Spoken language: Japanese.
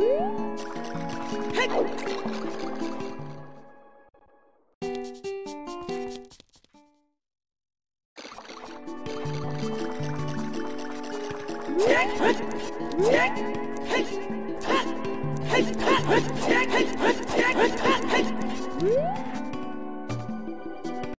Woo! Hey!